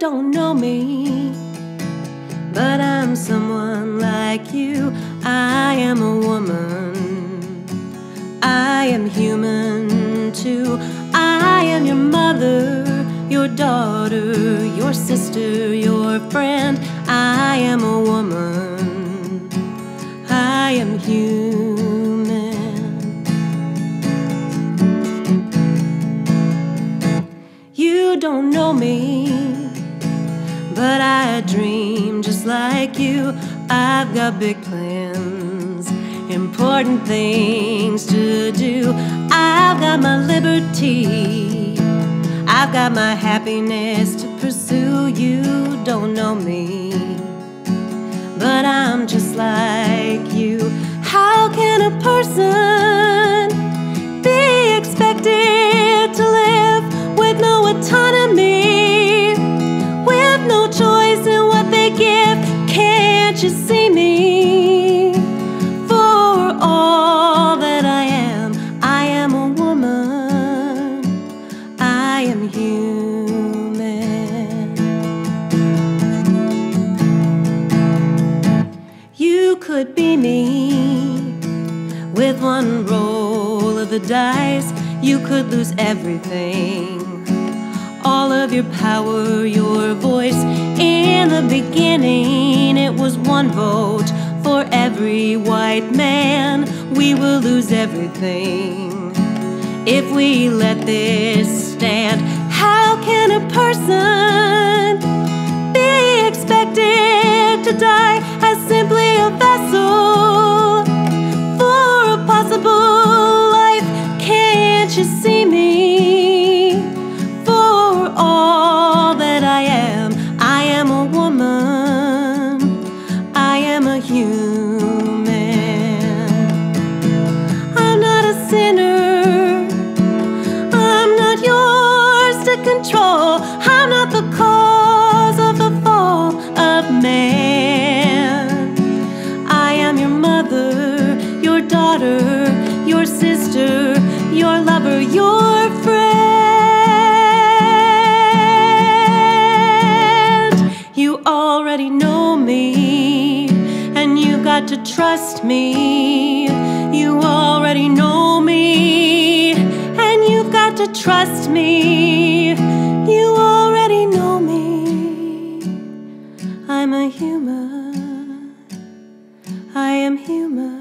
don't know me, but I'm someone like you. I am a woman, I am human too. I am your mother, your daughter, your sister, your friend. I am a woman, I am human. You don't know me, dream just like you. I've got big plans, important things to do. I've got my liberty, I've got my happiness to pursue. You don't know me, but I'm just like you. How can a person could be me with one roll of the dice. You could lose everything. All of your power, your voice. In the beginning, it was one vote for every white man. We will lose everything if we let this stand. How can a person sinner. I'm not yours to control. I'm not the cause of the fall of man. I am your mother, your daughter, your sister, your lover, your friend. You already know me, and you got to trust me. You trust me. You already know me. I'm a human. I am human.